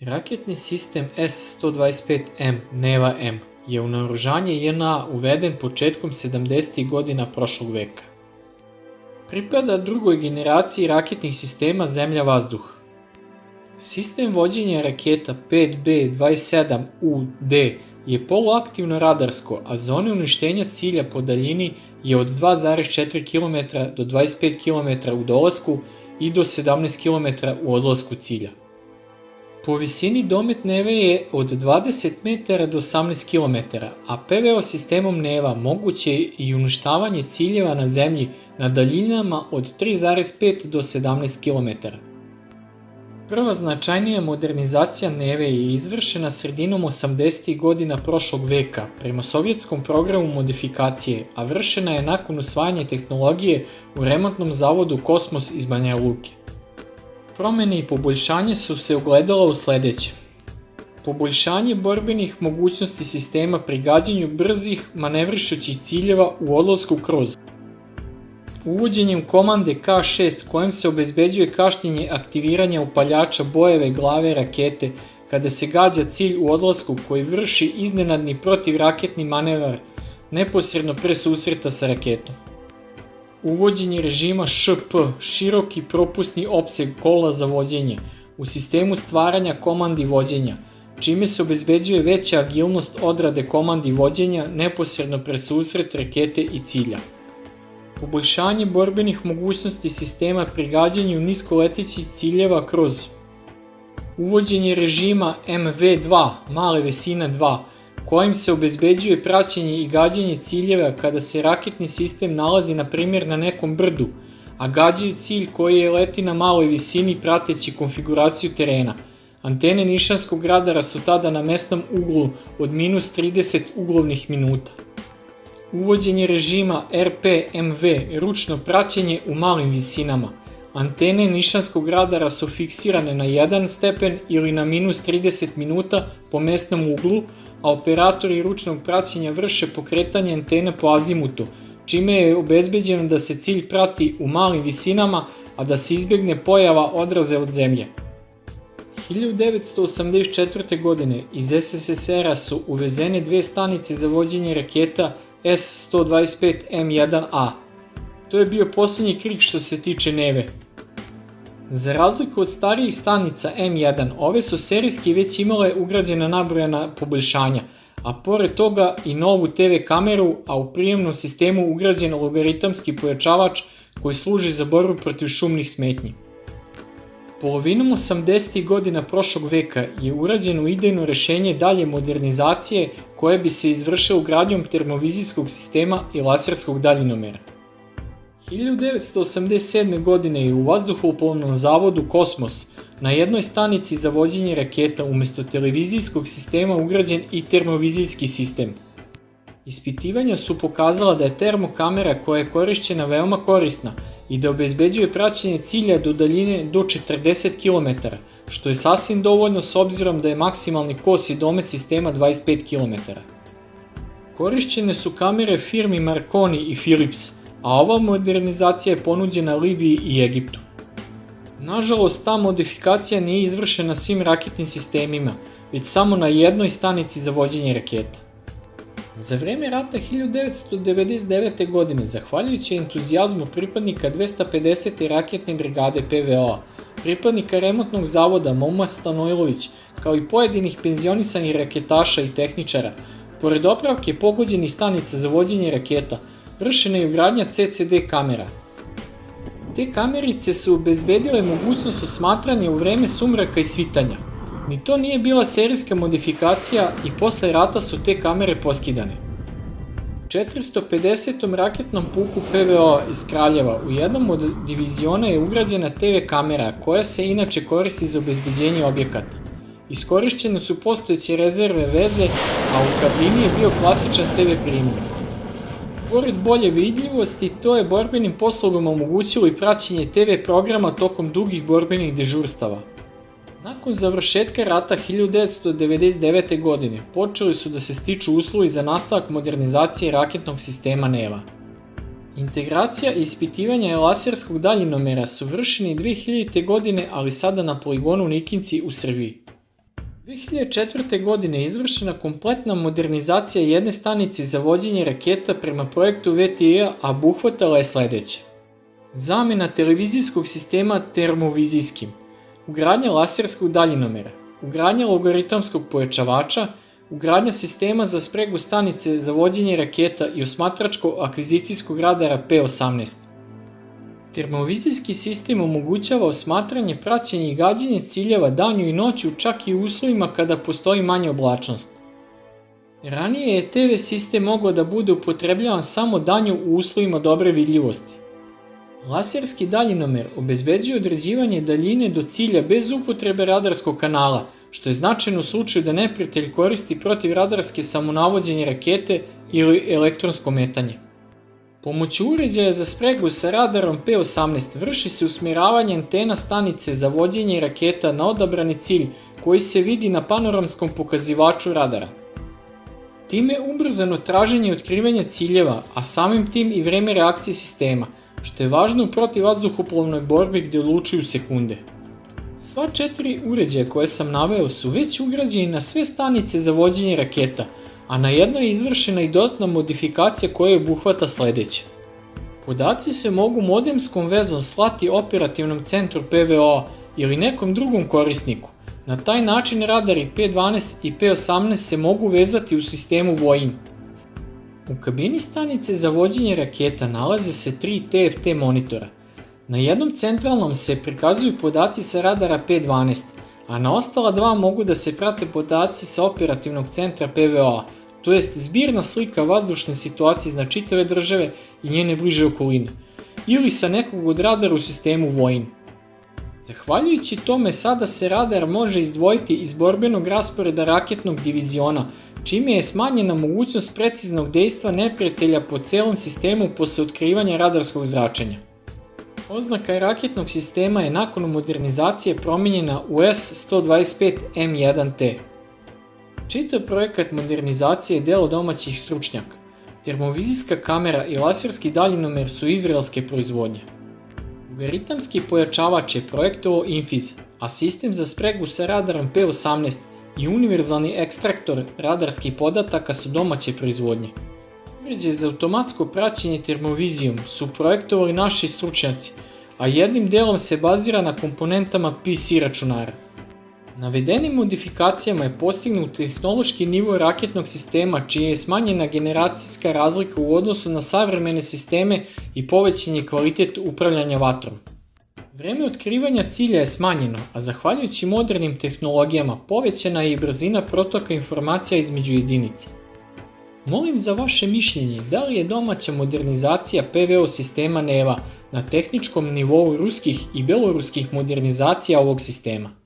Raketni sistem S-125M Neva-M je u naoružanje JNA uveden početkom 70. godina prošlog veka. Pripada drugoj generaciji raketnih sistema Zemlja-vazduh. Sistem vođenja raketa 5B-27UD je poluaktivno radarsko, a zone uništenja cilja po daljini je od 2,4 km do 25 km u dolasku i do 17 km u odlasku cilja. Po visini domet neve je od 20 metara do 18 km, a PVO sistemom neva moguće je i uništavanje ciljeva na zemlji na daljinama od 3,5 do 17 km. Prva značajnija modernizacija Neve je izvršena sredinom 80. godina prošlog veka prema sovjetskom programu modifikacije, a vršena je nakon usvajanja tehnologije u remontnom zavodu Kosmos iz Banja Luke. Promene i poboljšanje su se ugledala u sledeće. Poboljšanje borbenih mogućnosti sistema pri gađanju brzih manevrišućih ciljeva u odlasku kroz Uvođenjem komande K6 kojim se obezbeđuje kašnjenje aktiviranja upaljača bojeve glave rakete kada se gađa cilj u odlasku koji vrši iznenadni protivraketni manevar neposredno pre susreta sa raketom. Uvođenje režima ŠP, široki propusni opseg kola za vođenje, u sistemu stvaranja komandi vođenja, čime se obezbeđuje veća agilnost odrade komandi vođenja neposredno pre susret rakete i cilja. Poboljšanje borbenih mogućnosti sistema pri gađanju niskoletećih ciljeva kroz uvođenje režima MV2, male visine 2, kojim se obezbeđuje praćenje i gađanje ciljeva kada se raketni sistem nalazi na primjer na nekom brdu, a gađaju cilj koji je leti na maloj visini prateći konfiguraciju terena. Antene nišanskog radara su tada na mesnom uglu od minus 30 uglovnih minuta uvođenje režima RPMV, ručno praćenje u malim visinama. Antene nišanskog radara su fiksirane na 1 stepen ili na minus 30 minuta po mesnom uglu, a operatori ručnog praćenja vrše pokretanje antene po azimutu, čime je obezbeđeno da se cilj prati u malim visinama, a da se izbjegne pojava odraze od zemlje. 1984. godine iz SSSR-a su uvezene dve stanice za vođenje raketa S-125M1A. To je bio poslednji krik što se tiče Neve. Za razliku od starijih stanica M1, ove su serijski već imale ugrađena nabrojana poboljšanja, a pored toga i novu TV kameru, a u prijemnom sistemu ugrađen logaritamski pojačavač koji služi za borbu protiv šumnih smetnji. Polovinom 80. godina prošlog veka je urađeno idejno rešenje dalje modernizacije koje bi se izvršilo gradnjom termovizijskog sistema i laserskog daljinomera. 1987. godine je u vazduhoplovnom zavodu Kosmos na jednoj stanici za vođenje raketa umesto televizijskog sistema ugrađen i termovizijski sistem – Ispitivanja su pokazala da je termokamera koja je korišćena veoma korisna i da obezbeđuje praćenje cilja do daljine do 40 km, što je sasvim dovoljno s obzirom da je maksimalni kos i domet sistema 25 km. Korišćene su kamere firmi Marconi i Philips, a ova modernizacija je ponuđena Libiji i Egiptu. Nažalost, ta modifikacija nije izvršena svim raketnim sistemima, već samo na jednoj stanici za vođenje raketa. Za vreme rata 1999. godine, zahvaljujući entuzijazmu pripadnika 250. raketne brigade PVO, pripadnika remontnog zavoda Moma Stanojlović, kao i pojedinih penzionisanih raketaša i tehničara, pored opravke pogođenih stanica za vođenje raketa, vršena je ugradnja CCD kamera. Te kamerice su obezbedile mogućnost osmatranja u vreme sumraka i svitanja – Ni to nije bila serijska modifikacija i posle rata su te kamere poskidane. 450. raketnom puku PVO iz Kraljeva u jednom od diviziona je ugrađena TV kamera koja se inače koristi za obezbeđenje objekata. Iskorišćene su postojeće rezerve veze, a u kabini je bio klasičan TV primjer. Pored bolje vidljivosti, to je borbenim poslugama omogućilo i praćenje TV programa tokom dugih borbenih dežurstava. Nakon završetka rata 1999. godine počeli su da se stiču uslovi za nastavak modernizacije raketnog sistema Neva. Integracija i ispitivanja laserskog daljinomera su vršeni 2000. godine, ali sada na poligonu Nikinci u Srbiji. 2004. godine izvršena kompletna modernizacija jedne stanice za vođenje raketa prema projektu VTI-a, a buhvatala je sledeće. Zamena televizijskog sistema termovizijskim, ugradnja laserskog daljinomera, ugradnja logaritamskog pojačavača, ugradnja sistema za spregu stanice za vođenje raketa i osmatračko-akvizicijskog radara P-18. Termovizijski sistem omogućava osmatranje, praćenje i gađanje ciljeva danju i noću čak i u uslovima kada postoji manja oblačnost. Ranije je TV sistem mogao da bude upotrebljavan samo danju u uslovima dobre vidljivosti. Laserski daljinomer obezbeđuje određivanje daljine do cilja bez upotrebe radarskog kanala, što je značajno u slučaju da neprijatelj koristi protiv radarske samonavođenje rakete ili elektronsko metanje. Pomoću uređaja za spregu sa radarom P-18 vrši se usmjeravanje antena stanice za vođenje raketa na odabrani cilj koji se vidi na panoramskom pokazivaču radara. Time je ubrzano traženje i otkrivanje ciljeva, a samim tim i vreme reakcije sistema, što je važno u protivazduhoplovnoj borbi gde lučuju sekunde. Sva četiri uređaja koje sam naveo su već ugrađeni na sve stanice za vođenje raketa, a na jednoj je izvršena i dodatna modifikacija koja obuhvata sledeće. Podaci se mogu modemskom vezom slati operativnom centru PVO ili nekom drugom korisniku. Na taj način radari P12 i P18 se mogu vezati u sistemu VOIN. U kabini stanice za vođenje raketa nalaze se tri TFT monitora. Na jednom centralnom se prikazuju podaci sa radara P12, a na ostala dva mogu da se prate podaci sa operativnog centra PVO-a, to jest zbirna slika vazdušne situacije na čitave države i njene bliže okoline, ili sa nekog od radara u sistemu vojn. Zahvaljujući tome sada se radar može izdvojiti iz borbenog rasporeda raketnog diviziona, čime je smanjena mogućnost preciznog dejstva neprijatelja po celom sistemu posle otkrivanja radarskog zračenja. Oznaka raketnog sistema je nakon modernizacije promenjena u S-125M1T. Čitav projekat modernizacije je delo domaćih stručnjaka. Termovizijska kamera i laserski daljinomer su izraelske proizvodnje. Logaritamski pojačavač je projektovao Infiz, a sistem za spregu sa radarom P18 i univerzalni ekstraktor radarskih podataka su domaće proizvodnje. Uređaj za automatsko praćenje termovizijom su projektovali naši stručnjaci, a jednim delom se bazira na komponentama PC računara. Navedenim modifikacijama je postignut tehnološki nivo raketnog sistema čija je smanjena generacijska razlika u odnosu na savremene sisteme i povećan je kvalitet upravljanja vatrom. Vreme otkrivanja cilja je smanjeno, a zahvaljujući modernim tehnologijama povećana je i brzina protoka informacija između jedinica. Molim za vaše mišljenje da li je domaća modernizacija PVO sistema NEVA na tehničkom nivou ruskih i beloruskih modernizacija ovog sistema.